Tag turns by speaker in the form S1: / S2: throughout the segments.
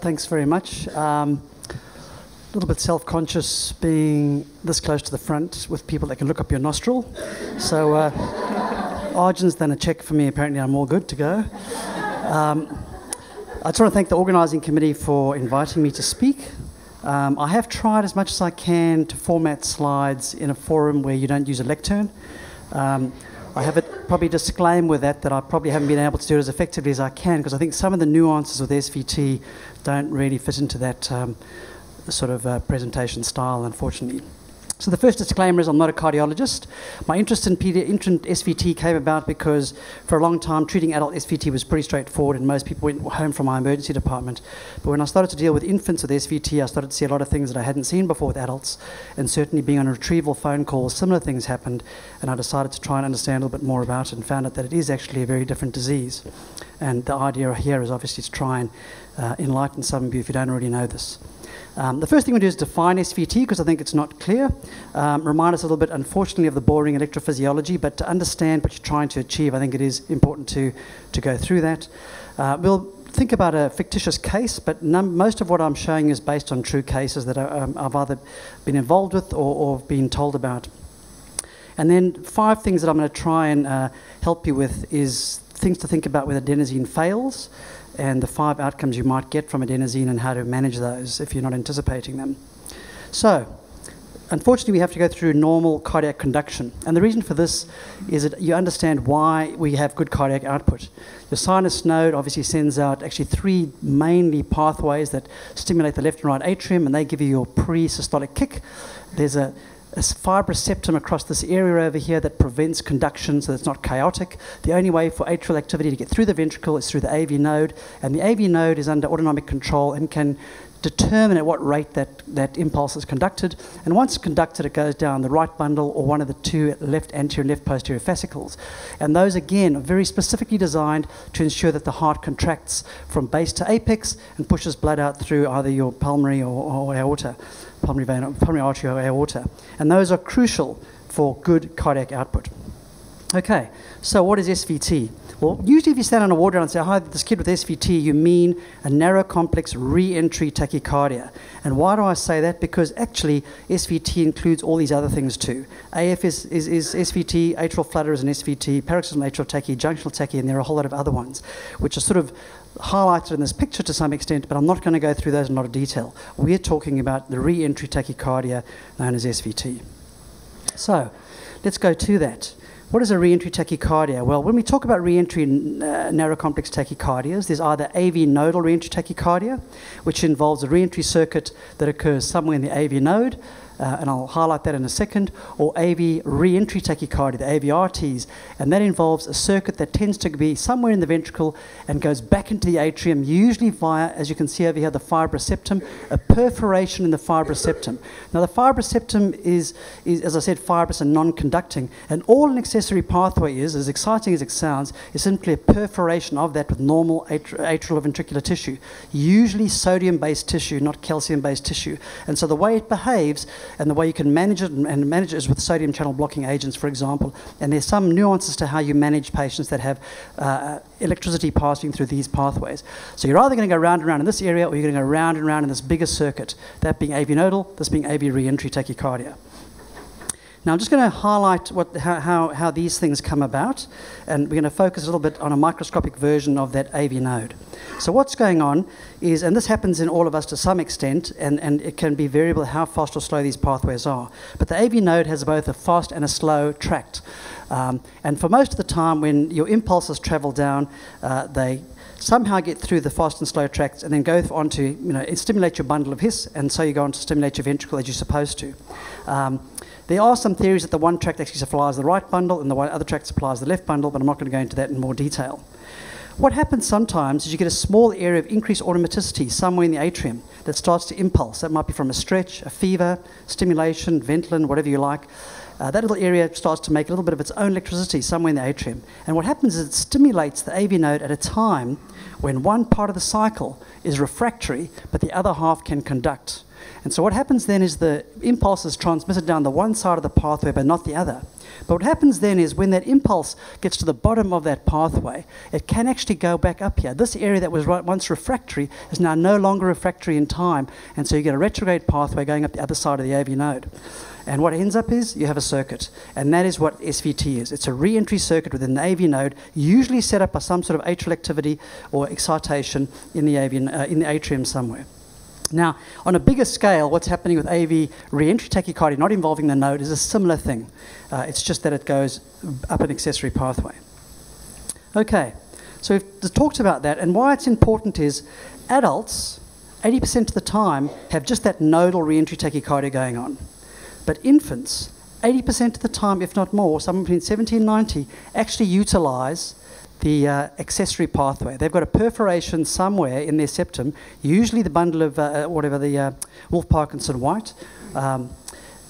S1: Thanks very much. Um, a little bit self-conscious being this close to the front with people that can look up your nostril. So, uh, Arjun's done a check for me. Apparently, I'm all good to go. Um, I just want to thank the organising committee for inviting me to speak. Um, I have tried as much as I can to format slides in a forum where you don't use a lectern. Um, I have it probably disclaim with that that I probably haven't been able to do it as effectively as I can because I think some of the nuances with SVT don't really fit into that um, sort of uh, presentation style, unfortunately. So the first disclaimer is I'm not a cardiologist. My interest in pedi- SVT came about because for a long time treating adult SVT was pretty straightforward and most people went home from my emergency department. But when I started to deal with infants with SVT, I started to see a lot of things that I hadn't seen before with adults. And certainly being on a retrieval phone call, similar things happened. And I decided to try and understand a little bit more about it and found out that it is actually a very different disease. And the idea here is obviously to try and uh, enlighten some of you if you don't already know this. Um, the first thing we do is define SVT because I think it's not clear. Um, remind us a little bit, unfortunately, of the boring electrophysiology, but to understand what you're trying to achieve, I think it is important to, to go through that. Uh, we'll think about a fictitious case, but most of what I'm showing is based on true cases that I, um, I've either been involved with or, or been told about. And then five things that I'm going to try and uh, help you with is things to think about when adenosine fails, and the five outcomes you might get from adenosine and how to manage those if you're not anticipating them. So, unfortunately, we have to go through normal cardiac conduction. And the reason for this is that you understand why we have good cardiac output. Your sinus node obviously sends out actually three mainly pathways that stimulate the left and right atrium, and they give you your pre systolic kick. There's a a fibrous septum across this area over here that prevents conduction so it's not chaotic. The only way for atrial activity to get through the ventricle is through the AV node, and the AV node is under autonomic control and can determine at what rate that, that impulse is conducted. And once conducted, it goes down the right bundle or one of the two left anterior and left posterior fascicles. And those, again, are very specifically designed to ensure that the heart contracts from base to apex and pushes blood out through either your pulmonary or, or aorta pulmonary vein, pulmonary artery or aorta. And those are crucial for good cardiac output. Okay, so what is SVT? Well, usually if you stand on a water and say, hi, this kid with SVT, you mean a narrow complex re-entry tachycardia. And why do I say that? Because actually SVT includes all these other things too. AF is, is, is SVT, atrial flutter is an SVT, paroxysmal atrial tachy, junctional tachy, and there are a whole lot of other ones, which are sort of highlighted in this picture to some extent, but I'm not going to go through those in a lot of detail. We're talking about the re-entry tachycardia known as SVT. So let's go to that. What is a re-entry tachycardia? Well, when we talk about re-entry uh, narrow complex tachycardias, there's either AV nodal re-entry tachycardia, which involves a re-entry circuit that occurs somewhere in the AV node, uh, and I'll highlight that in a second, or AV re-entry tachycardia, the AVRTs, and that involves a circuit that tends to be somewhere in the ventricle and goes back into the atrium, usually via, as you can see over here, the fibrous septum, a perforation in the fibrous septum. Now the fibrous septum is, is as I said, fibrous and non-conducting, and all an accessory pathway is, as exciting as it sounds, is simply a perforation of that with normal atri atrial ventricular tissue, usually sodium-based tissue, not calcium-based tissue. And so the way it behaves and the way you can manage it and manage it is with sodium channel blocking agents, for example. And there's some nuances to how you manage patients that have uh, electricity passing through these pathways. So you're either going to go round and round in this area, or you're going to go round and round in this bigger circuit, that being AV nodal, this being AV reentry tachycardia. Now, I'm just going to highlight what, how, how, these things come about, and we're going to focus a little bit on a microscopic version of that AV node. So, what's going on is, and this happens in all of us to some extent, and, and it can be variable how fast or slow these pathways are. But the AV node has both a fast and a slow tract. Um, and for most of the time, when your impulses travel down, uh, they somehow get through the fast and slow tracts and then go on to you know, stimulate your bundle of His, and so you go on to stimulate your ventricle as you're supposed to. Um, there are some theories that the one tract actually supplies the right bundle and the other tract supplies the left bundle, but I'm not going to go into that in more detail. What happens sometimes is you get a small area of increased automaticity somewhere in the atrium that starts to impulse. That might be from a stretch, a fever, stimulation, Ventolin, whatever you like. Uh, that little area starts to make a little bit of its own electricity somewhere in the atrium. And what happens is it stimulates the AV node at a time when one part of the cycle is refractory, but the other half can conduct. And so what happens then is the impulse is transmitted down the one side of the pathway, but not the other. But what happens then is when that impulse gets to the bottom of that pathway, it can actually go back up here. This area that was once refractory is now no longer refractory in time, and so you get a retrograde pathway going up the other side of the AV node. And what ends up is you have a circuit, and that is what SVT is. It's a re-entry circuit within the AV node, usually set up by some sort of atrial activity or excitation in the, AV, uh, in the atrium somewhere. Now, on a bigger scale, what's happening with AV reentry tachycardia, not involving the node, is a similar thing. Uh, it's just that it goes up an accessory pathway. Okay, so we've talked about that, and why it's important is adults, 80% of the time, have just that nodal reentry tachycardia going on. But infants, 80% of the time, if not more, somewhere between 70 and 90, actually utilize the uh, accessory pathway. They've got a perforation somewhere in their septum, usually the bundle of uh, uh whatever the uh, Wolff Parkinson White, um,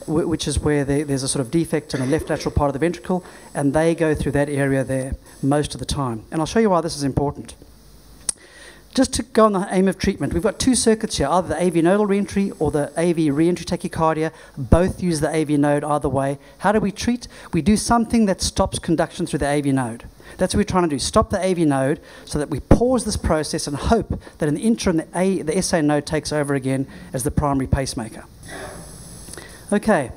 S1: which is where they, there's a sort of defect in the left lateral part of the ventricle, and they go through that area there most of the time. And I'll show you why this is important. Just to go on the aim of treatment, we've got two circuits here, either the AV nodal reentry or the AV reentry tachycardia. Both use the AV node either way. How do we treat? We do something that stops conduction through the AV node. That's what we're trying to do. Stop the AV node so that we pause this process and hope that in the interim, the, A, the SA node takes over again as the primary pacemaker. Okay,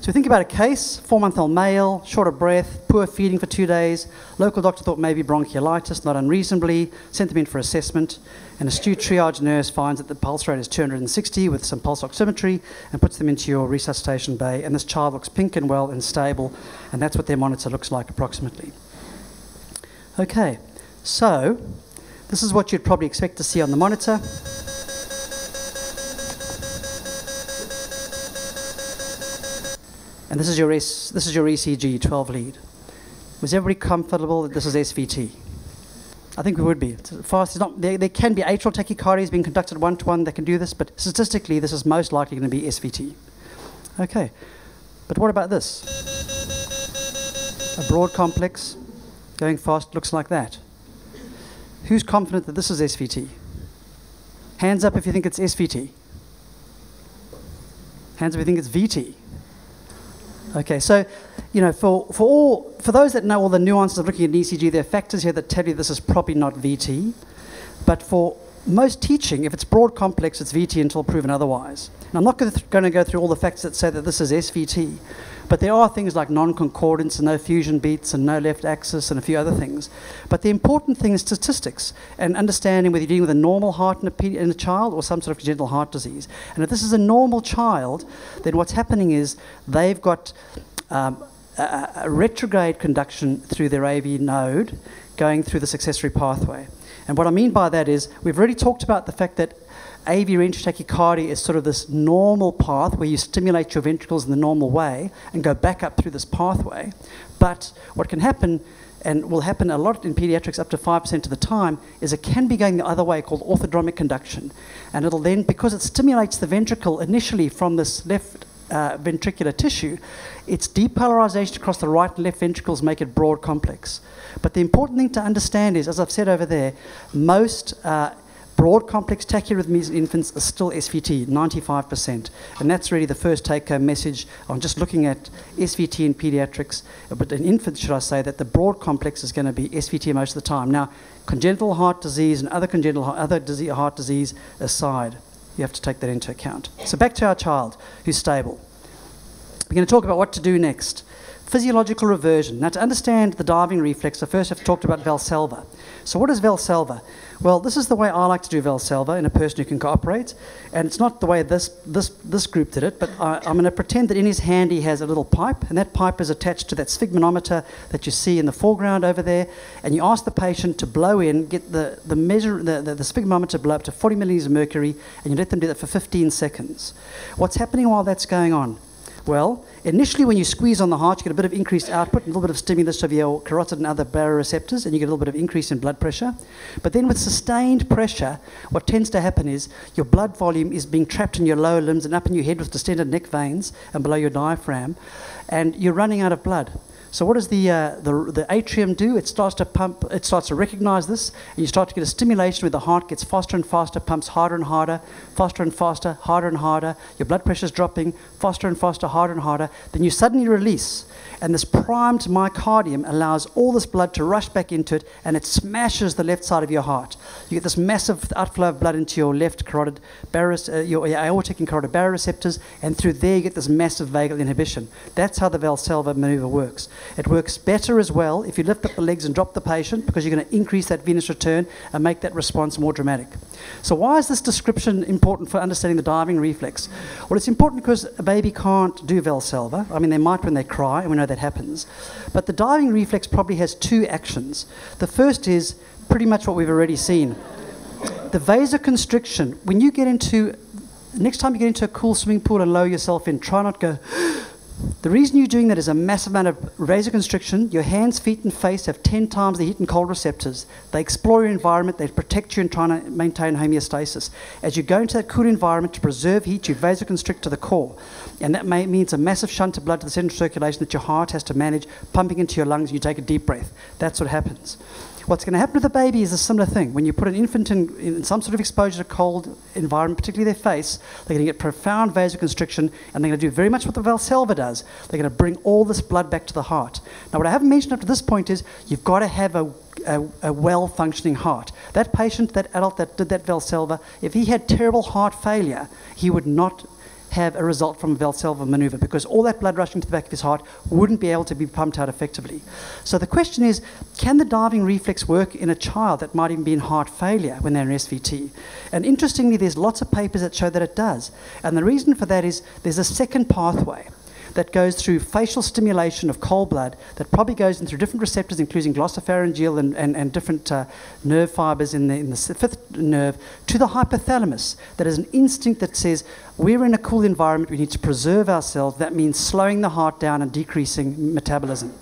S1: so think about a case, four-month-old male, short of breath, poor feeding for two days. Local doctor thought maybe bronchiolitis, not unreasonably, sent them in for assessment. An astute triage nurse finds that the pulse rate is 260 with some pulse oximetry and puts them into your resuscitation bay. And this child looks pink and well and stable, and that's what their monitor looks like approximately. Okay, so this is what you'd probably expect to see on the monitor. And this is your, this is your ECG 12 lead. Was everybody comfortable that this is SVT? I think we would be. Fast. It's not, there, there can be atrial tachycardias being conducted one to one that can do this, but statistically, this is most likely going to be SVT. Okay, but what about this? A broad complex going fast looks like that. Who's confident that this is SVT? Hands up if you think it's SVT. Hands up if you think it's VT. Okay, so you know, for, for all for those that know all the nuances of looking at an ECG, there are factors here that tell you this is probably not VT. But for most teaching, if it's broad complex, it's VT until proven otherwise. And I'm not going to go through all the facts that say that this is SVT, but there are things like non-concordance and no fusion beats and no left axis and a few other things. But the important thing is statistics and understanding whether you're dealing with a normal heart in a, in a child or some sort of congenital heart disease. And if this is a normal child, then what's happening is they've got um, a, a retrograde conduction through their AV node going through the accessory pathway. And what I mean by that is we've already talked about the fact that AV reentry tachycardia is sort of this normal path where you stimulate your ventricles in the normal way and go back up through this pathway. But what can happen, and will happen a lot in pediatrics up to 5% of the time, is it can be going the other way called orthodromic conduction. And it'll then, because it stimulates the ventricle initially from this left uh, ventricular tissue, its depolarization across the right and left ventricles make it broad complex. But the important thing to understand is, as I've said over there, most uh, broad complex tachyarrhythmias in infants are still SVT, 95%. And that's really the first take home message on just looking at SVT in pediatrics, but in infants, should I say, that the broad complex is going to be SVT most of the time. Now, congenital heart disease and other congenital other disease, heart disease aside, you have to take that into account. So back to our child who's stable. We're going to talk about what to do next. Physiological reversion. Now, to understand the diving reflex, I first have talked about Valsalva. So, what is Valsalva? Well, this is the way I like to do Valsalva in a person who can cooperate, and it's not the way this this this group did it. But I, am going to pretend that in his hand he has a little pipe, and that pipe is attached to that sphygmomanometer that you see in the foreground over there. And you ask the patient to blow in, get the the measure the, the, the sphygmomanometer blow up to 40 milliliters of mercury, and you let them do that for 15 seconds. What's happening while that's going on? Well, initially when you squeeze on the heart, you get a bit of increased output, a little bit of stimulus of your carotid and other baroreceptors, and you get a little bit of increase in blood pressure. But then with sustained pressure, what tends to happen is your blood volume is being trapped in your lower limbs and up in your head with distended neck veins and below your diaphragm, and you're running out of blood. So what does the, uh, the, the atrium do? It starts to pump, it starts to recognize this, and you start to get a stimulation where the heart gets faster and faster, pumps harder and harder, faster and faster, harder and harder. Your blood pressure is dropping, faster and faster, harder and harder. Then you suddenly release, and this primed myocardium allows all this blood to rush back into it, and it smashes the left side of your heart. You get this massive outflow of blood into your left carotid barrel, uh, your aortic and carotid baroreceptors, and through there you get this massive vagal inhibition. That's how the Valsalva maneuver works. It works better as well if you lift up the legs and drop the patient because you're going to increase that venous return and make that response more dramatic. So, why is this description important for understanding the diving reflex? Well, it's important because a baby can't do Valsalva. I mean, they might when they cry, and we know that happens. But the diving reflex probably has two actions. The first is pretty much what we've already seen. The vasoconstriction, when you get into, next time you get into a cool swimming pool and lower yourself in, try not to go the reason you're doing that is a massive amount of vasoconstriction. Your hands, feet, and face have 10 times the heat and cold receptors. They explore your environment, they protect you and try to maintain homeostasis. As you go into that cool environment to preserve heat, you vasoconstrict to the core. And that may, means a massive shunt of blood to the central circulation that your heart has to manage, pumping into your lungs, you take a deep breath. That's what happens. What's going to happen to the baby is a similar thing. When you put an infant in, in some sort of exposure to cold environment, particularly their face, they're going to get profound vasoconstriction and they're going to do very much what the Valsalva does. They're going to bring all this blood back to the heart. Now, what I haven't mentioned up to this point is you've got to have a a, a, well functioning heart. That patient, that adult that did that Valsalva, if he had terrible heart failure, he would not have a result from a Valsalva maneuver because all that blood rushing to the back of his heart wouldn't be able to be pumped out effectively. So the question is can the diving reflex work in a child that might even be in heart failure when they're in SVT? And interestingly, there's lots of papers that show that it does. And the reason for that is there's a second pathway that goes through facial stimulation of cold blood that probably goes in through different receptors, including glossopharyngeal and, and, and different uh, nerve fibers in the, in the fifth nerve, to the hypothalamus. That is an instinct that says, we're in a cool environment, we need to preserve ourselves. That means slowing the heart down and decreasing metabolism.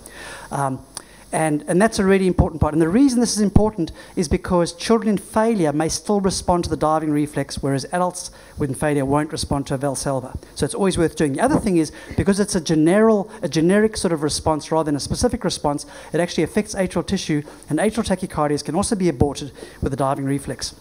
S1: Um, and, and that's a really important part. And the reason this is important is because children in failure may still respond to the diving reflex, whereas adults with failure won't respond to a Valsalva. So it's always worth doing. The other thing is because it's a, general, a generic sort of response rather than a specific response, it actually affects atrial tissue, and atrial tachycardias can also be aborted with a diving reflex.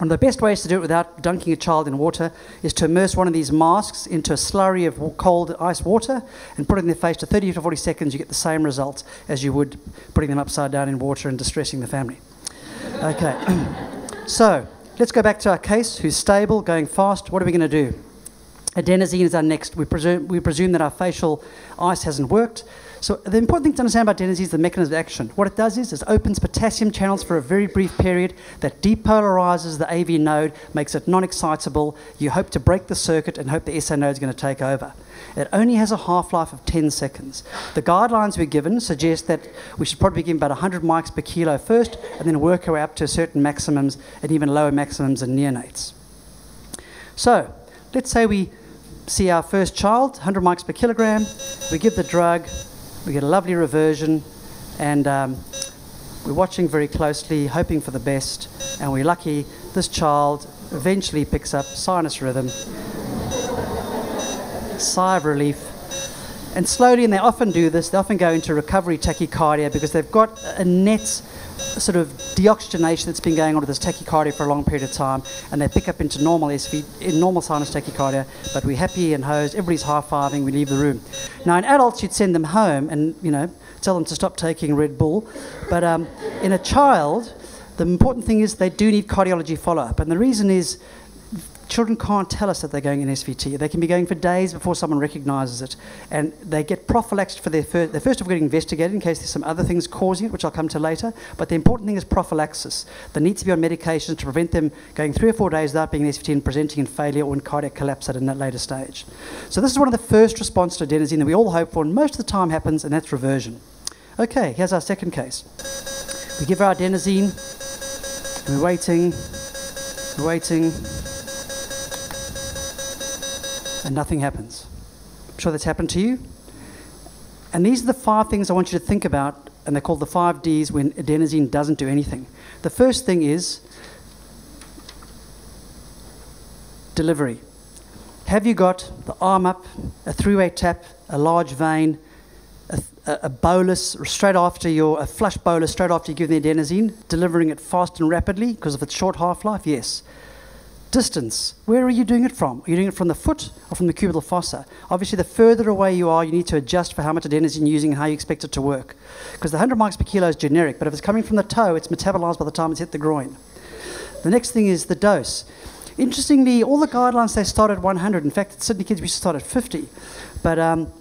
S1: One of the best ways to do it without dunking a child in water is to immerse one of these masks into a slurry of cold ice water and put it in their face for 30 to 40 seconds. You get the same result as you would putting them upside down in water and distressing the family. Okay, so let's go back to our case who's stable, going fast. What are we going to do? Adenosine is our next. We presume, we presume that our facial ice hasn't worked. So the important thing to understand about adenosine is the mechanism of action. What it does is it opens potassium channels for a very brief period that depolarizes the AV node, makes it non-excitable. You hope to break the circuit and hope the SA node is going to take over. It only has a half-life of 10 seconds. The guidelines we're given suggest that we should probably give about 100 mics per kilo first and then work our way up to certain maximums and even lower maximums in neonates. So let's say we see our first child, 100 mics per kilogram. We give the drug, we get a lovely reversion, and um, we're watching very closely, hoping for the best, and we're lucky this child eventually picks up sinus rhythm, sigh of relief, and slowly, and they often do this, they often go into recovery tachycardia because they've got a net sort of deoxygenation that's been going on with this tachycardia for a long period of time, and they pick up into normal SV, in normal sinus tachycardia, but we're happy and hosed, everybody's high-fiving, we leave the room. Now, in adults, you'd send them home and, you know, tell them to stop taking Red Bull, but um, in a child, the important thing is they do need cardiology follow-up, and the reason is children can't tell us that they're going in SVT. They can be going for days before someone recognizes it. And they get prophylaxed for their first, they're first of all getting investigated in case there's some other things causing it, which I'll come to later. But the important thing is prophylaxis. They need to be on medications to prevent them going three or four days without being in SVT and presenting in failure or in cardiac collapse at a later stage. So this is one of the first responses to adenosine that we all hope for, and most of the time happens, and that's reversion. Okay, here's our second case. We give our adenosine, we're waiting, we're waiting, and nothing happens. I'm sure that's happened to you. And these are the five things I want you to think about, and they're called the five Ds when adenosine doesn't do anything. The first thing is delivery. Have you got the arm up, a three way tap, a large vein, a, a, bolus straight after your, a flush bolus straight after you give the adenosine, delivering it fast and rapidly because of its short half life? Yes. Distance. Where are you doing it from? Are you doing it from the foot or from the cubital fossa? Obviously, the further away you are, you need to adjust for how much adenosine you're using and how you expect it to work. Because the 100 mics per kilo is generic, but if it's coming from the toe, it's metabolized by the time it's hit the groin. The next thing is the dose. Interestingly, all the guidelines they start at 100. In fact, at Sydney Kids we start at 50. But um,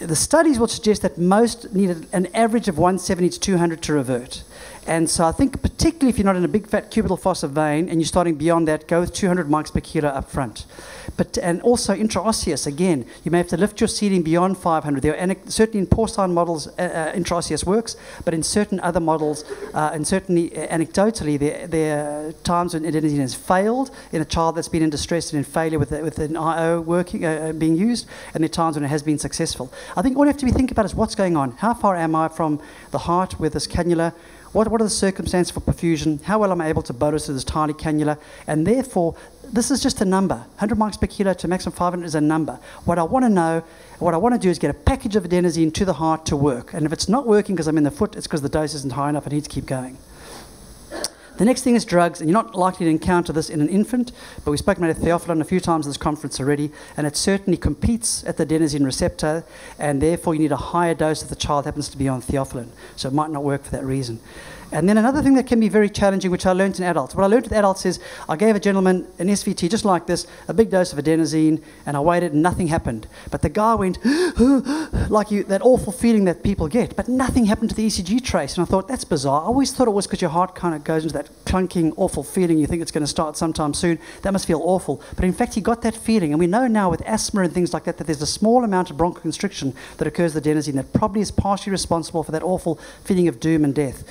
S1: the studies will suggest that most needed an average of 170 to 200 to revert. And so I think particularly if you're not in a big fat cubital fossa vein and you're starting beyond that, go with 200 mics per kilo up front. But, and also intraosseous, again, you may have to lift your seeding beyond 500. There are certainly in porcine models, uh, uh, intraosseous works, but in certain other models, uh, and certainly uh, anecdotally, there, there are times when adenosine has failed in a child that's been in distress and in failure with, with an IO working, uh, uh, being used, and there are times when it has been successful. I think all you have to be thinking about is what's going on. How far am I from the heart with this cannula? What, what are the circumstances for perfusion? How well am I able to bolus this tiny cannula? And therefore, this is just a number. 100 mics per kilo to maximum 500 is a number. What I want to know, what I want to do is get a package of adenosine to the heart to work. And if it's not working because I'm in the foot, it's because the dose isn't high enough. I need to keep going. The next thing is drugs, and you're not likely to encounter this in an infant, but we've spoken about theophylline a few times at this conference already, and it certainly competes at the adenosine receptor, and therefore you need a higher dose if the child happens to be on theophylline. So it might not work for that reason. And then another thing that can be very challenging, which I learned in adults. What I learned with adults is I gave a gentleman an SVT just like this, a big dose of adenosine, and I waited and nothing happened. But the guy went, like you, that awful feeling that people get, but nothing happened to the ECG trace. And I thought, that's bizarre. I always thought it was because your heart kind of goes into that clunking, awful feeling. You think it's going to start sometime soon. That must feel awful. But in fact, he got that feeling. And we know now with asthma and things like that that there's a small amount of bronchoconstriction that occurs with adenosine that probably is partially responsible for that awful feeling of doom and death.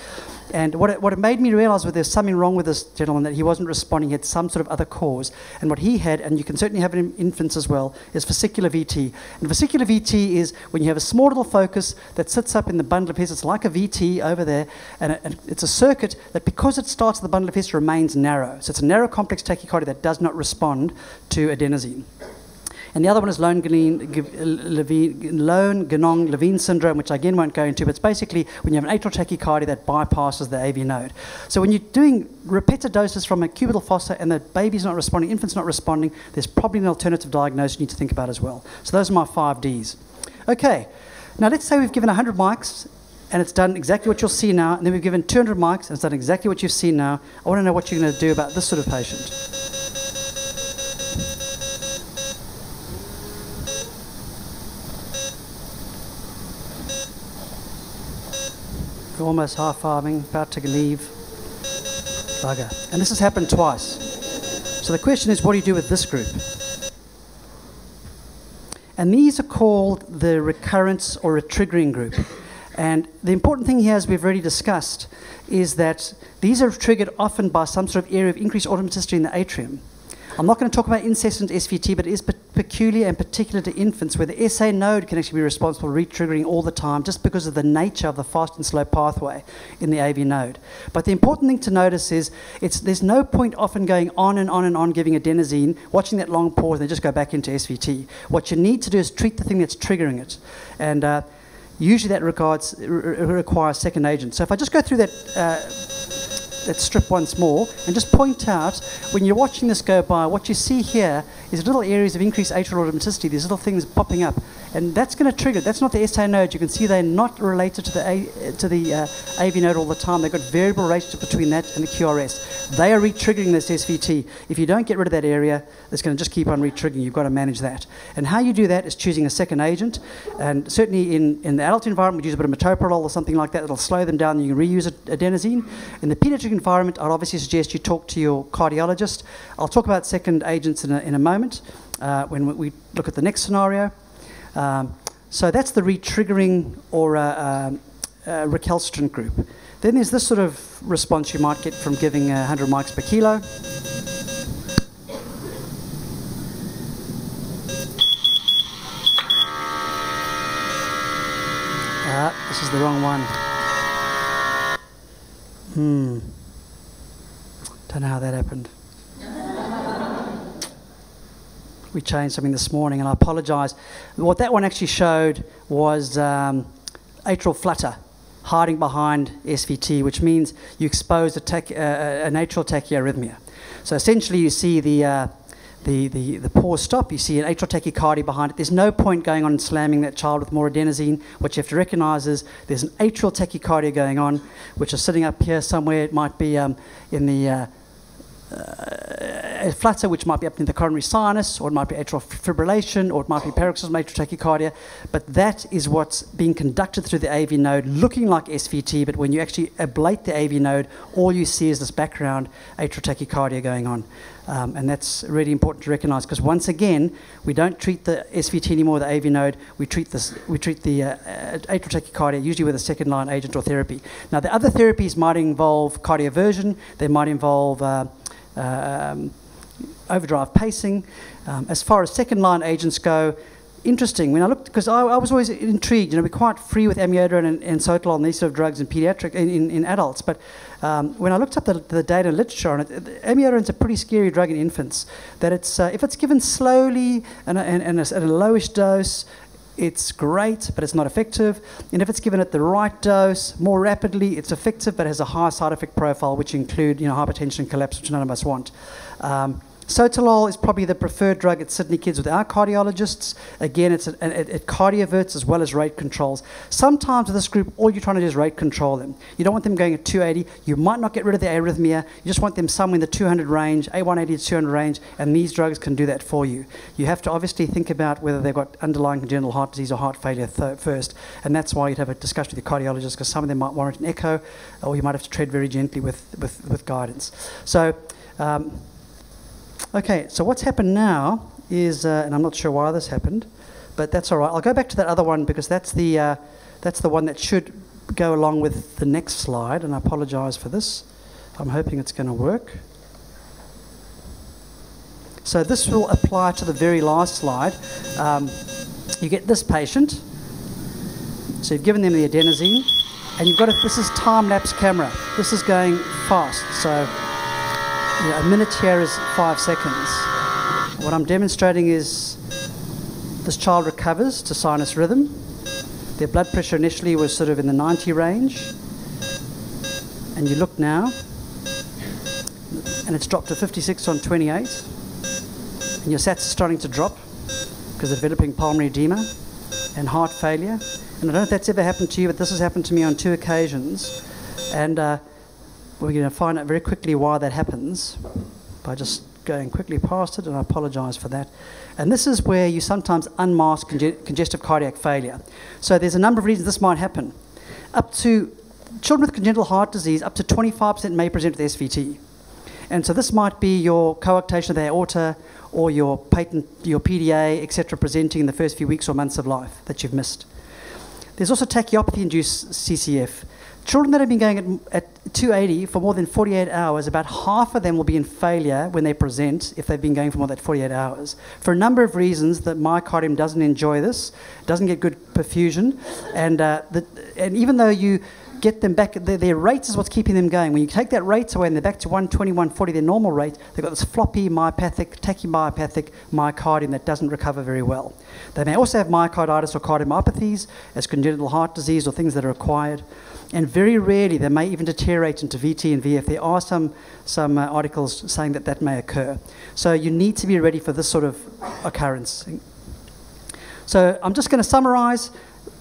S1: And what it, what it made me realize was there's something wrong with this gentleman, that he wasn't responding, he had some sort of other cause. And what he had, and you can certainly have it in infants as well, is fascicular VT. And fascicular VT is when you have a small little focus that sits up in the bundle of his, it's like a VT over there, and, it, and it's a circuit that because it starts at the bundle of his remains narrow. So it's a narrow complex tachycardia that does not respond to adenosine. And the other one is Lown Ganong Levine syndrome, which I again won't go into, but it's basically when you have an atrial tachycardia that bypasses the AV node. So when you're doing repeated doses from a cubital fossa and the baby's not responding, infant's not responding, there's probably an alternative diagnosis you need to think about as well. So those are my five Ds. Okay, now let's say we've given 100 mics and it's done exactly what you'll see now, and then we've given 200 mics and it's done exactly what you've seen now. I want to know what you're going to do about this sort of patient. Almost half farming, about to leave. Bugger. And this has happened twice. So the question is, what do you do with this group? And these are called the recurrence or a triggering group. And the important thing here, as we've already discussed, is that these are triggered often by some sort of area of increased automaticity in the atrium. I'm not going to talk about incessant SVT, but it is pe- peculiar and particular to infants where the SA node can actually be responsible for re-triggering all the time just because of the nature of the fast and slow pathway in the AV node. But the important thing to notice is it's, there's no point often going on and on and on giving adenosine, watching that long pause, and then just go back into SVT. What you need to do is treat the thing that's triggering it. And uh, usually that regards, requires second agent. So if I just go through that... Uh, that strip once more and just point out when you're watching this go by, what you see here is little areas of increased atrial automaticity, these little things popping up. And that's going to trigger. That's not the SA node. You can see they're not related to the, A, to the uh, AV node all the time. They've got variable relationship between that and the QRS. They are re-triggering this SVT. If you don't get rid of that area, it's going to just keep on re-triggering. You've got to manage that. And how you do that is choosing a second agent. And certainly in, in the adult environment, we use a bit of metoprolol or something like that. It'll slow them down. You can reuse adenosine. In the pediatric environment, I'd obviously suggest you talk to your cardiologist. I'll talk about second agents in a, in a moment uh, when we look at the next scenario. Um, so that's the retriggering or a, a, a, recalcitrant group. Then there's this sort of response you might get from giving 100 mics per kilo. Uh, this is the wrong one. Hmm. Don't know how that happened we changed something this morning, and I apologise. What that one actually showed was um, atrial flutter hiding behind SVT, which means you expose a, tach- uh, an atrial tachyarrhythmia. So essentially, you see the, uh, the, the, the pause stop, you see an atrial tachycardia behind it. There's no point going on and slamming that child with more adenosine. What you have to recognize is there's an atrial tachycardia going on, which is sitting up here somewhere. It might be um, in the uh, a flutter which might be up in the coronary sinus, or it might be atrial fibrillation, or it might be paroxysmal atrial tachycardia. But that is what's being conducted through the AV node, looking like SVT. But when you actually ablate the AV node, all you see is this background atrial tachycardia going on. Um, and that's really important to recognize because once again, we don't treat the SVT anymore, the AV node. We treat this, we treat the uh, atrial tachycardia usually with a second line agent or therapy. Now, the other therapies might involve cardioversion. They might involve uh, um, overdrive pacing. Um, as far as second line agents go, interesting. When I looked, because I, I, was always intrigued, you know, we're quite free with amiodarone and, and sotalol and these sort of drugs in pediatric, in, in, in adults. But um, when I looked up the, the, data and literature on it, amiodarone is a pretty scary drug in infants. That it's, uh, if it's given slowly and, and, and at a lowish dose, it's great, but it's not effective. And if it's given at the right dose, more rapidly, it's effective, but has a high side effect profile, which include you know, hypertension collapse, which none of us want. Um, Sotalol is probably the preferred drug at Sydney Kids with our cardiologists. Again, it's a, it, it cardioverts as well as rate controls. Sometimes with this group, all you're trying to do is rate control them. You don't want them going at 280. You might not get rid of the arrhythmia. You just want them somewhere in the 200 range, A180 to 200 range, and these drugs can do that for you. You have to obviously think about whether they've got underlying congenital heart disease or heart failure first, and that's why you'd have a discussion with your cardiologist because some of them might warrant an echo, or you might have to tread very gently with, with, with guidance. So. Um, Okay, so what's happened now is, uh, and I'm not sure why this happened, but that's all right. I'll go back to that other one because that's the, uh, that's the one that should go along with the next slide, and I apologize for this. I'm hoping it's going to work. So this will apply to the very last slide. Um, you get this patient. So you've given them the adenosine, and you've got a, this is time-lapse camera. This is going fast. So a minute here is five seconds. What I'm demonstrating is this child recovers to sinus rhythm. Their blood pressure initially was sort of in the 90 range. And you look now, and it's dropped to 56 on 28. And your sats are starting to drop because they're developing pulmonary edema and heart failure. And I don't know if that's ever happened to you, but this has happened to me on two occasions. And uh, we're going to find out very quickly why that happens by just going quickly past it, and I apologize for that. And this is where you sometimes unmask conge- congestive cardiac failure. So there's a number of reasons this might happen. Up to children with congenital heart disease, up to 25% may present with SVT. And so this might be your coarctation of the aorta or your patent, your PDA, etc., presenting in the first few weeks or months of life that you've missed. There's also tachyopathy-induced CCF. Children that have been going at, at 280 for more than 48 hours, about half of them will be in failure when they present if they've been going for more than 48 hours. For a number of reasons, the myocardium doesn't enjoy this, doesn't get good perfusion, and, uh, the, and even though you get them back, their, their rate is what's keeping them going. When you take that rate away and they're back to 120, 140, their normal rate, they've got this floppy myopathic, tachymyopathic myocardium that doesn't recover very well. They may also have myocarditis or cardiomyopathies as congenital heart disease or things that are acquired. And very rarely, they may even deteriorate into VT and VF. There are some, some uh, articles saying that that may occur. So you need to be ready for this sort of occurrence. So I'm just going to summarize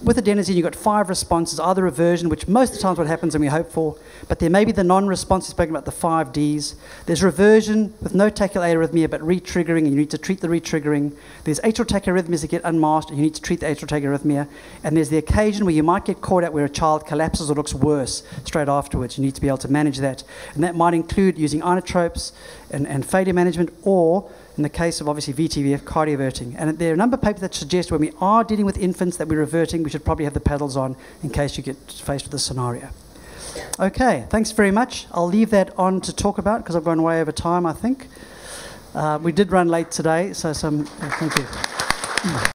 S1: with adenosine, you've got five responses, either reversion, which most of the times what happens and we hope for, but there may be the non-response, spoken about the five Ds. There's reversion with no tachycardic arrhythmia, but re-triggering, and you need to treat the re-triggering. There's atrial tachyarrhythmias that get unmasked, and you need to treat the atrial tachyarrhythmia. And there's the occasion where you might get caught out where a child collapses or looks worse straight afterwards. You need to be able to manage that. And that might include using inotropes and, and failure management or in the case of obviously VTVF, cardioverting. And there are a number of papers that suggest when we are dealing with infants that we're reverting, we should probably have the paddles on in case you get faced with this scenario. Okay, thanks very much. I'll leave that on to talk about because I've gone way over time, I think. Uh, we did run late today, so some, uh, thank you.